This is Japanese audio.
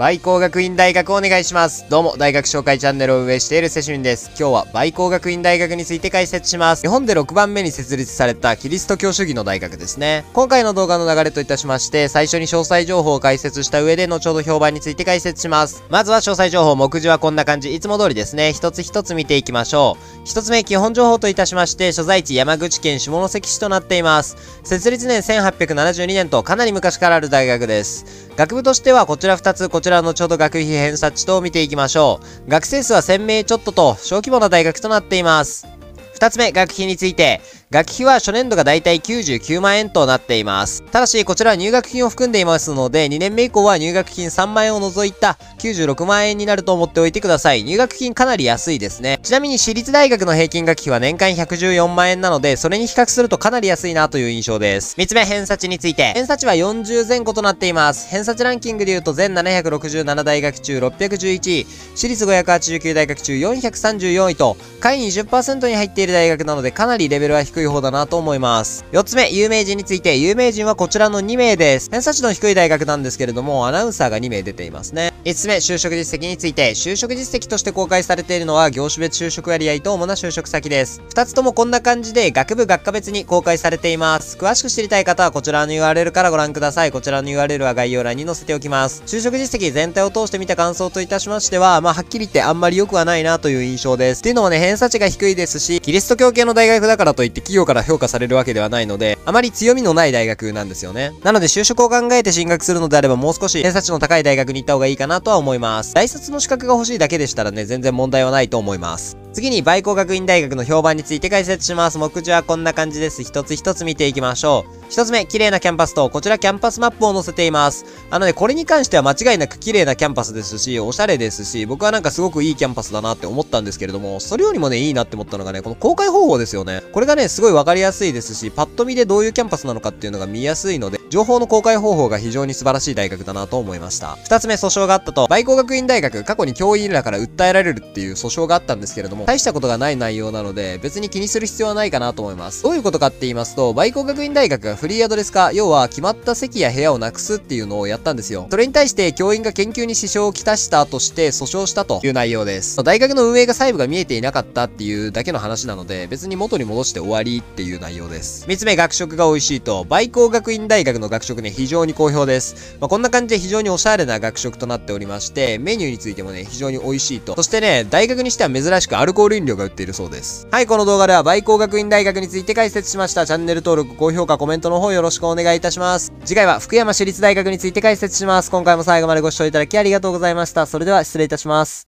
倍工学院大学お願いします。どうも、大学紹介チャンネルを運営しているセシュンです。今日は倍工学院大学について解説します。日本で6番目に設立されたキリスト教主義の大学ですね。今回の動画の流れといたしまして、最初に詳細情報を解説した上で、後ほど評判について解説します。まずは詳細情報、目次はこんな感じ。いつも通りですね。一つ一つ見ていきましょう。一つ目、基本情報といたしまして、所在地山口県下関市となっています。設立年1872年とかなり昔からある大学です。学部としてはこちら2つ、こちらのちょうど学費偏差値と見ていきましょう。学生数は1000名ちょっとと小規模な大学となっています。2つ目、学費について。学費は初年度がだいたい99万円となっています。ただし、こちらは入学金を含んでいますので、2年目以降は入学金3万円を除いた96万円になると思っておいてください。入学金かなり安いですね。ちなみに私立大学の平均学費は年間114万円なので、それに比較するとかなり安いなという印象です。3つ目、偏差値について。偏差値は40前後となっています。偏差値ランキングで言うと全767大学中611位、私立589大学中434位と、下位20%に入っている大学なのでかなりレベルは低いい方だなと思います。4つ目、有名人について、有名人はこちらの2名です。偏差値の低い大学なんですけれども、アナウンサーが2名出ていますね。5つ目、就職実績について、就職実績として公開されているのは、業種別就職割合と主な就職先です。2つともこんな感じで、学部学科別に公開されています。詳しく知りたい方はこちらの URL からご覧ください。こちらの URL は概要欄に載せておきます。就職実績全体を通して見た感想といたしましては、まあ、はっきり言ってあんまり良くはないなという印象です。っていうのもね、偏差値が低いですし、キリスト教系の大学だからといって企業から評価されるわけではないので、あまり強みのない大学なんですよね。なので就職を考えて進学するのであればもう少し偏差値の高い大学に行った方がいいかななとは思います。大卒の資格が欲しいだけでしたらね、全然問題はないと思います。次に、梅光学院大学の評判について解説します。目次はこんな感じです。一つ一つ見ていきましょう。一つ目、綺麗なキャンパスと、こちらキャンパスマップを載せています。あのね、これに関しては間違いなく綺麗なキャンパスですし、おしゃれですし、僕はなんかすごくいいキャンパスだなって思ったんですけれども、それよりもね、いいなって思ったのがね、この公開方法ですよね。これがね、すごいわかりやすいですし、パッと見でどういうキャンパスなのかっていうのが見やすいので、情報の公開方法が非常に素晴らしい大学だなと思いました。二つ目、訴訟があったと、梅光学院大学、過去に教員らから訴えられるっていう訴訟があったんですけれども、大したことがない内容なので、別に気にする必要はないかなと思います。どういうことかって言いますと、倍工学院大学がフリーアドレス化、要は決まった席や部屋をなくすっていうのをやったんですよ。それに対して教員が研究に支障をきたしたとして訴訟したという内容です。大学の運営が細部が見えていなかったっていうだけの話なので、別に元に戻して終わりっていう内容です。三つ目、学食が美味しいと、倍工学院大学の学食ね、非常に好評です。まあ、こんな感じで非常におしゃれな学食となっておりまして、メニューについてもね、非常に美味しいと。そしてね、大学にしては珍しくアルコール飲料が売っているそうです。はい、この動画では倍工学院大学について解説しました。チャンネル登録、高評価、コメントの方よろしくお願いいたします。次回は福山市立大学について解説します。今回も最後までご視聴いただきありがとうございました。それでは失礼いたします。